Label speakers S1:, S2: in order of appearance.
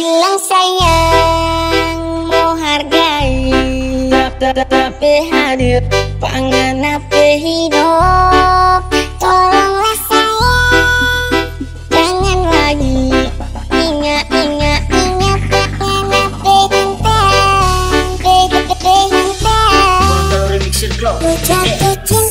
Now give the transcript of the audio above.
S1: bilang sayang mau hargai.
S2: Tapi hadir pangan apa hidup.
S1: Tolonglah sayang
S2: Jangan lagi. Ingat ingat ingat
S1: Pangan apa hentang Pe pe pe hentang jatuh cinta